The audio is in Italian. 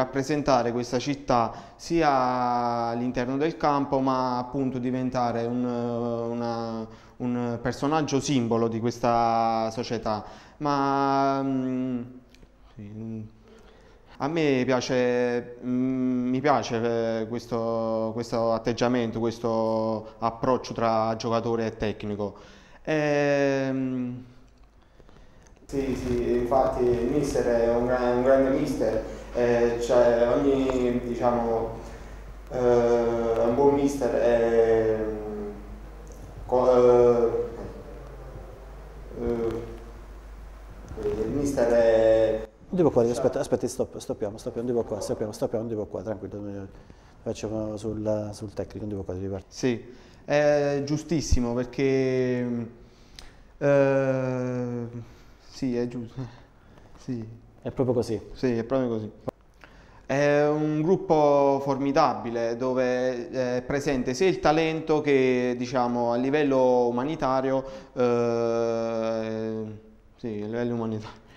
rappresentare questa città sia all'interno del campo ma appunto diventare un, una, un personaggio simbolo di questa società. Ma, mm, a me piace, mm, mi piace eh, questo, questo, atteggiamento, questo approccio tra giocatore e tecnico. E, ehm, sì, sì, infatti il mister è un, un grande mister, eh, cioè ogni, diciamo, eh, un buon mister è, eh, eh, il mister è non devo qua, aspetta, aspetta, stop, stoppiamo, stoppiamo, non devo qua, stoppiamo, stoppiamo, non devo qua, tranquillo, facciamo sul, sul tecnico, non devo qua, devi partire. Sì, è giustissimo perché... Eh, sì, è giusto. Sì. È proprio così. Sì, è proprio così. È un gruppo formidabile dove è presente sia il talento che diciamo a livello umanitario, eh, sì, a livello umanitario.